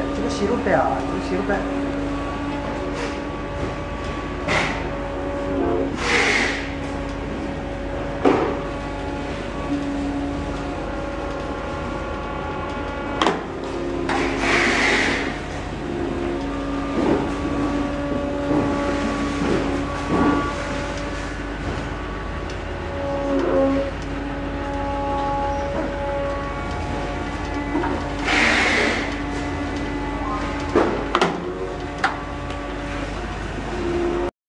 呗，这个西路呗啊，这个西路呗。